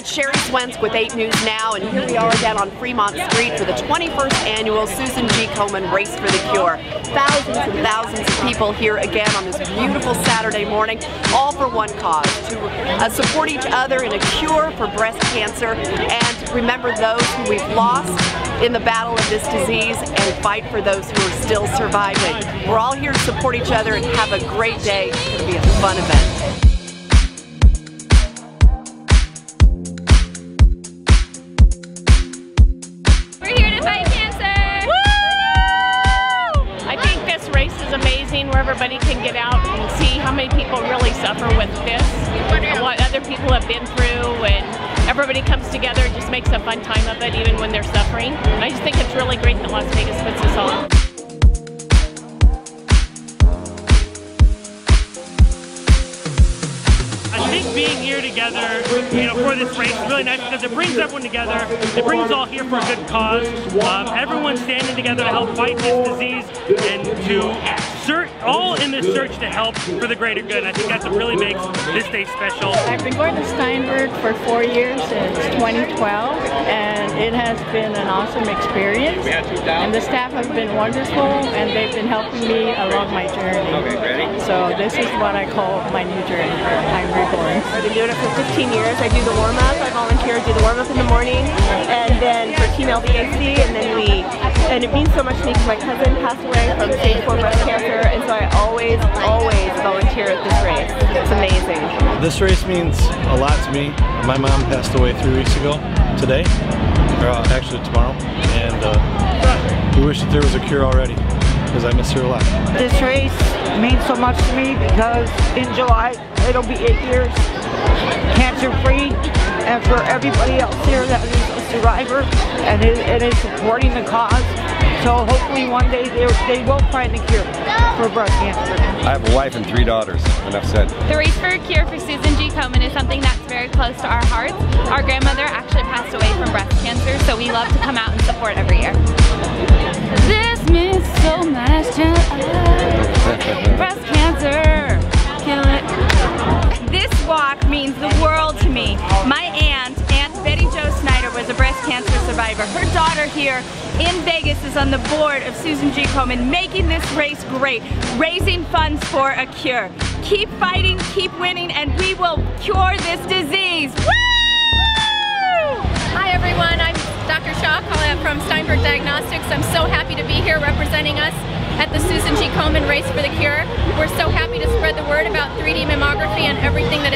Smolensk with 8 News Now, and here we are again on Fremont Street for the 21st annual Susan G. Komen Race for the Cure. Thousands and thousands of people here again on this beautiful Saturday morning, all for one cause, to uh, support each other in a cure for breast cancer and remember those who we've lost in the battle of this disease and fight for those who are still surviving. We're all here to support each other and have a great day. It's going to be a fun event. Everybody can get out and see how many people really suffer with this and what other people have been through and everybody comes together and just makes a fun time of it even when they're suffering. And I just think it's really great that Las Vegas puts this on. I think being here together, you know, for this race is really nice because it brings everyone together. It brings all here for a good cause. Um, everyone's standing together to help fight this disease and to all in this search to help for the greater good. And I think that's what really makes this day special. I've been going to Steinberg for four years since 2012, and it has been an awesome experience. And the staff have been wonderful, and they've been helping me along my journey. So this is what I call my new journey. I'm reborn. I've been doing it for 15 years. I do the warm-up. I volunteer to do the warm-up in the morning, and then for Team LVAC, and then we, and it means so much to me because my cousin passed away from stage 4 breast cancer and so I always, always volunteer at this race. It's amazing. This race means a lot to me. My mom passed away three weeks ago today, or uh, actually tomorrow, and uh, we wish that there was a cure already because I miss her a lot. This race means so much to me because in July it'll be eight years cancer free and for everybody else here that is a survivor and is, and is supporting the cause so hopefully one day they, they will find a cure for breast cancer. I have a wife and three daughters, enough said. The Race for a Cure for Susan G. Komen is something that's very close to our hearts. Our grandmother actually passed away from breast cancer, so we love to come out and support every year. Means the world to me. My aunt, Aunt Betty Jo Snyder, was a breast cancer survivor. Her daughter here in Vegas is on the board of Susan G. Komen, making this race great, raising funds for a cure. Keep fighting, keep winning, and we will cure this disease. Woo! Hi everyone, I'm Dr. Shaw calling from Steinberg Diagnostics. I'm so happy to be here representing us at the Susan G. Komen Race for the Cure. We're so happy to spread the word about 3D mammography and everything that